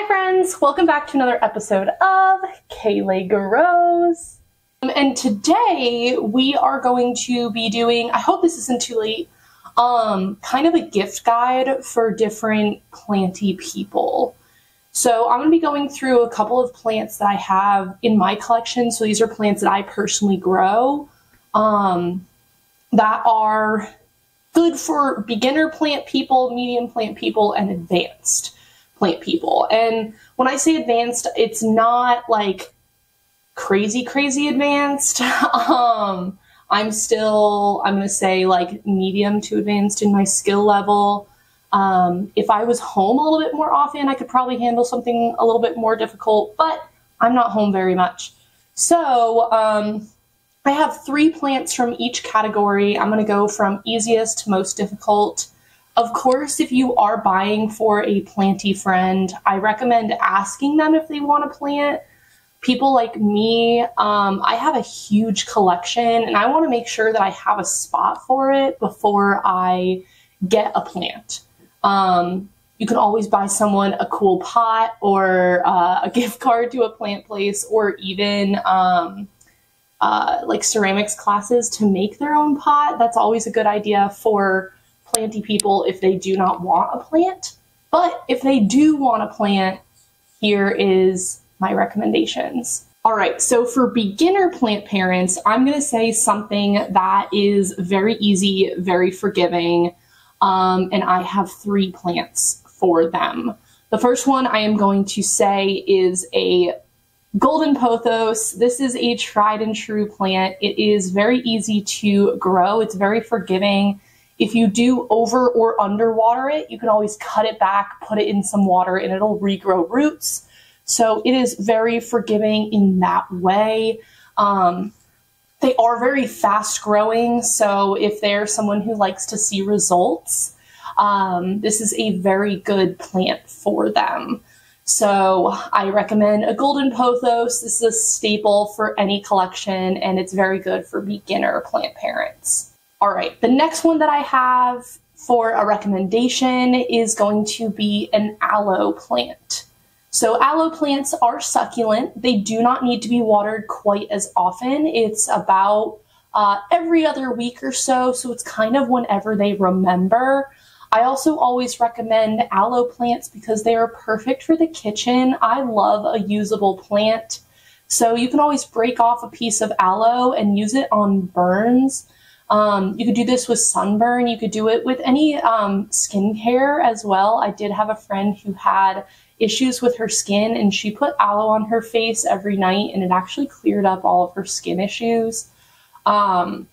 Hi friends, welcome back to another episode of Kaylay Grows. Um, and today we are going to be doing, I hope this isn't too late, um, kind of a gift guide for different planty people. So I'm going to be going through a couple of plants that I have in my collection. So these are plants that I personally grow um, that are good for beginner plant people, medium plant people, and advanced plant people. And when I say advanced, it's not like crazy, crazy advanced. um, I'm still, I'm going to say like medium to advanced in my skill level. Um, if I was home a little bit more often, I could probably handle something a little bit more difficult, but I'm not home very much. So um, I have three plants from each category. I'm going to go from easiest to most difficult. Of course, if you are buying for a planty friend, I recommend asking them if they want to plant. People like me, um, I have a huge collection and I want to make sure that I have a spot for it before I get a plant. Um, you can always buy someone a cool pot or uh, a gift card to a plant place or even um, uh, like ceramics classes to make their own pot. That's always a good idea for planty people if they do not want a plant. But if they do want a plant, here is my recommendations. All right, so for beginner plant parents, I'm going to say something that is very easy, very forgiving, um, and I have three plants for them. The first one I am going to say is a golden pothos. This is a tried and true plant. It is very easy to grow. It's very forgiving. If you do over or underwater it, you can always cut it back, put it in some water, and it'll regrow roots. So it is very forgiving in that way. Um, they are very fast growing. So if they're someone who likes to see results, um, this is a very good plant for them. So I recommend a golden pothos. This is a staple for any collection and it's very good for beginner plant parents. All right, the next one that I have for a recommendation is going to be an aloe plant. So aloe plants are succulent. They do not need to be watered quite as often. It's about uh, every other week or so, so it's kind of whenever they remember. I also always recommend aloe plants because they are perfect for the kitchen. I love a usable plant. So you can always break off a piece of aloe and use it on burns. Um, you could do this with sunburn. You could do it with any um, skincare as well. I did have a friend who had issues with her skin and she put aloe on her face every night and it actually cleared up all of her skin issues. Um,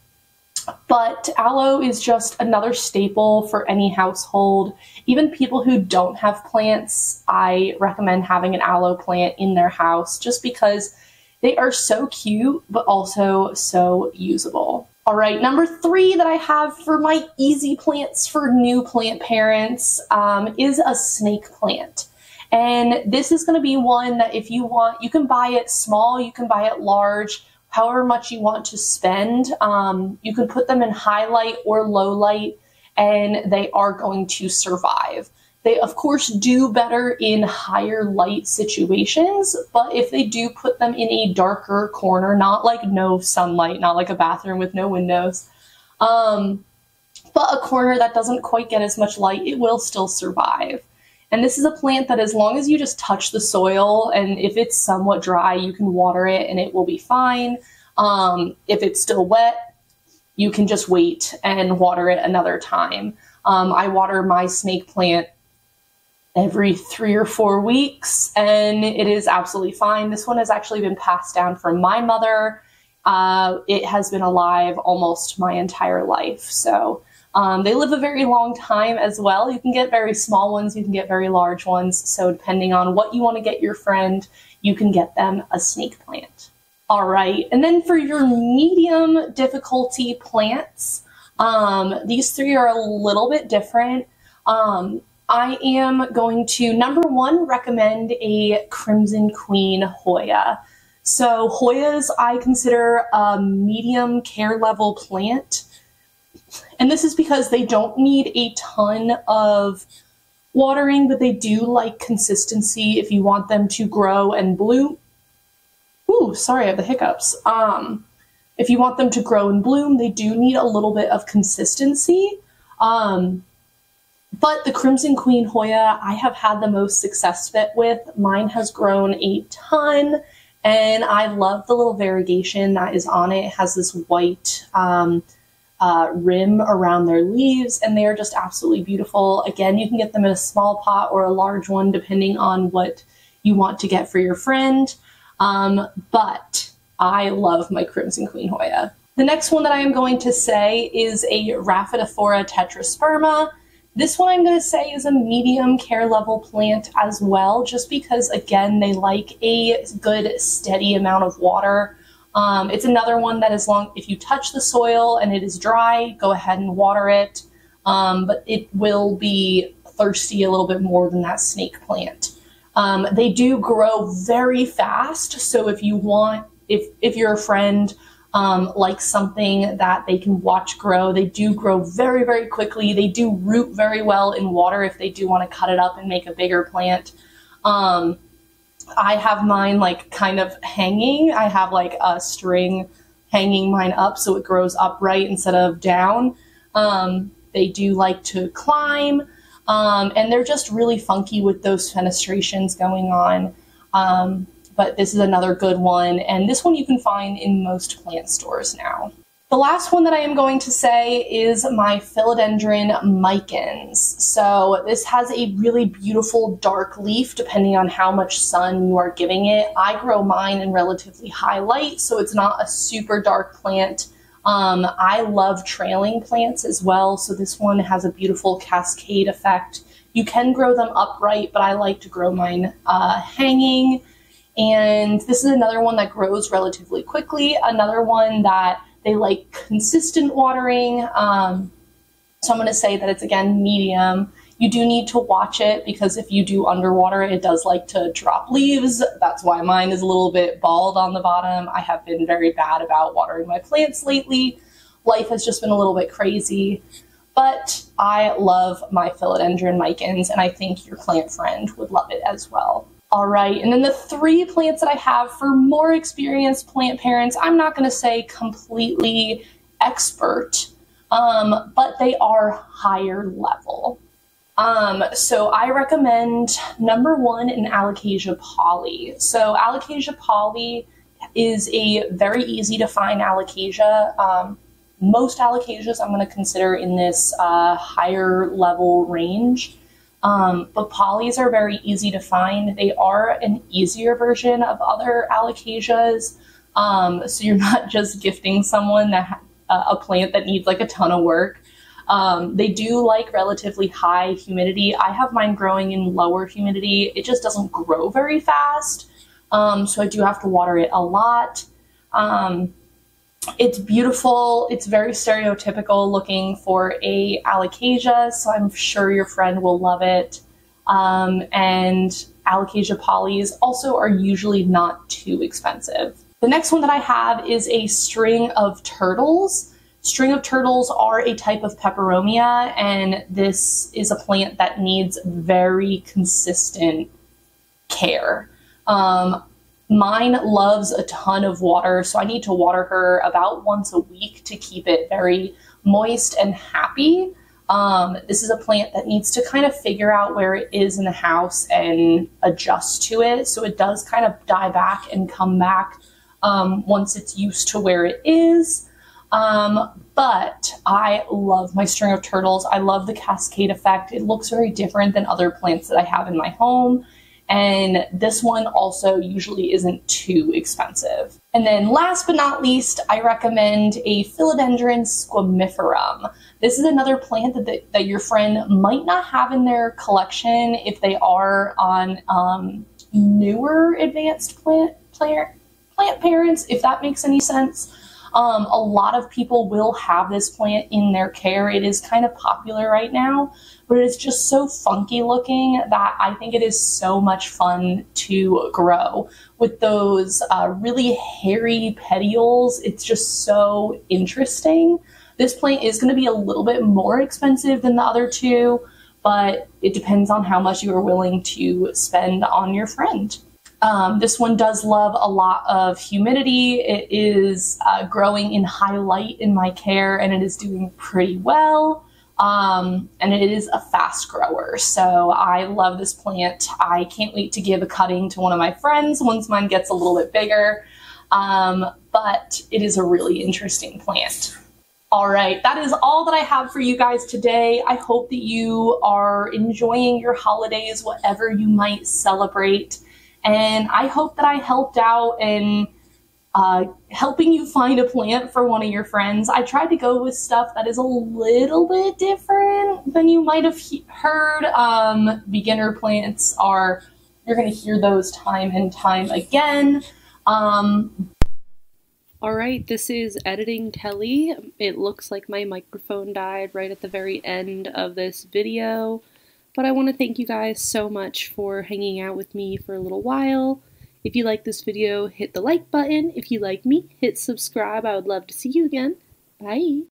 but aloe is just another staple for any household. Even people who don't have plants, I recommend having an aloe plant in their house just because they are so cute, but also so usable. All right, number three that I have for my easy plants for new plant parents um, is a snake plant. And this is going to be one that if you want, you can buy it small, you can buy it large, however much you want to spend. Um, you can put them in high light or low light, and they are going to survive. They, of course, do better in higher light situations, but if they do put them in a darker corner, not like no sunlight, not like a bathroom with no windows, um, but a corner that doesn't quite get as much light, it will still survive. And this is a plant that as long as you just touch the soil and if it's somewhat dry, you can water it and it will be fine. Um, if it's still wet, you can just wait and water it another time. Um, I water my snake plant every three or four weeks, and it is absolutely fine. This one has actually been passed down from my mother. Uh, it has been alive almost my entire life. So um, they live a very long time as well. You can get very small ones, you can get very large ones. So depending on what you want to get your friend, you can get them a snake plant. All right, and then for your medium difficulty plants, um, these three are a little bit different. Um, I am going to, number one, recommend a Crimson Queen Hoya. So Hoyas I consider a medium care level plant. And this is because they don't need a ton of watering, but they do like consistency if you want them to grow and bloom. Ooh, sorry, I have the hiccups. Um, if you want them to grow and bloom, they do need a little bit of consistency. Um, but the Crimson Queen Hoya, I have had the most success fit with. Mine has grown a ton, and I love the little variegation that is on it. It has this white um, uh, rim around their leaves, and they are just absolutely beautiful. Again, you can get them in a small pot or a large one, depending on what you want to get for your friend. Um, but I love my Crimson Queen Hoya. The next one that I am going to say is a Rhaphidophora tetrasperma. This one I'm going to say is a medium care level plant as well, just because, again, they like a good steady amount of water. Um, it's another one that as long, if you touch the soil and it is dry, go ahead and water it. Um, but it will be thirsty a little bit more than that snake plant. Um, they do grow very fast. So if you want, if, if you're a friend um, like something that they can watch grow. They do grow very, very quickly. They do root very well in water if they do want to cut it up and make a bigger plant. Um, I have mine like kind of hanging. I have like a string hanging mine up so it grows upright instead of down. Um, they do like to climb, um, and they're just really funky with those fenestrations going on. Um, but this is another good one. And this one you can find in most plant stores now. The last one that I am going to say is my Philodendron micans. So this has a really beautiful dark leaf depending on how much sun you are giving it. I grow mine in relatively high light, so it's not a super dark plant. Um, I love trailing plants as well, so this one has a beautiful cascade effect. You can grow them upright, but I like to grow mine uh, hanging and this is another one that grows relatively quickly, another one that they like consistent watering. Um, so I'm going to say that it's again medium. You do need to watch it because if you do underwater it, does like to drop leaves. That's why mine is a little bit bald on the bottom. I have been very bad about watering my plants lately. Life has just been a little bit crazy. But I love my philodendron micans, and I think your plant friend would love it as well. All right, and then the three plants that I have for more experienced plant parents, I'm not going to say completely expert, um, but they are higher level. Um, so I recommend number one an Alocasia Polly. So Alocasia Polly is a very easy to find alocasia. Um, most alocasias I'm going to consider in this uh, higher level range. Um, but Pollys are very easy to find. They are an easier version of other alocasias. Um, so you're not just gifting someone that, uh, a plant that needs like a ton of work. Um, they do like relatively high humidity. I have mine growing in lower humidity. It just doesn't grow very fast. Um, so I do have to water it a lot. It's beautiful. It's very stereotypical looking for a alocasia, so I'm sure your friend will love it. Um, and alocasia Pollys also are usually not too expensive. The next one that I have is a string of turtles. String of turtles are a type of peperomia, and this is a plant that needs very consistent care. Um, Mine loves a ton of water, so I need to water her about once a week to keep it very moist and happy. Um, this is a plant that needs to kind of figure out where it is in the house and adjust to it. So it does kind of die back and come back um, once it's used to where it is. Um, but I love my string of turtles. I love the cascade effect. It looks very different than other plants that I have in my home. And this one also usually isn't too expensive. And then last but not least, I recommend a Philodendron squamiferum. This is another plant that, the, that your friend might not have in their collection if they are on um, newer advanced plant, plant, plant parents, if that makes any sense. Um, a lot of people will have this plant in their care. It is kind of popular right now, but it is just so funky looking that I think it is so much fun to grow. With those uh, really hairy petioles, it's just so interesting. This plant is going to be a little bit more expensive than the other two, but it depends on how much you are willing to spend on your friend. Um, this one does love a lot of humidity. It is uh, growing in high light in my care and it is doing pretty well. Um, and it is a fast grower. So I love this plant. I can't wait to give a cutting to one of my friends once mine gets a little bit bigger. Um, but it is a really interesting plant. All right, that is all that I have for you guys today. I hope that you are enjoying your holidays, whatever you might celebrate. And I hope that I helped out in uh, helping you find a plant for one of your friends. I tried to go with stuff that is a little bit different than you might have he- heard. Um, beginner plants are, you're going to hear those time and time again. Um, Alright, this is editing Telly. It looks like my microphone died right at the very end of this video. But I want to thank you guys so much for hanging out with me for a little while. If you like this video, hit the like button. If you like me, hit subscribe. I would love to see you again. Bye.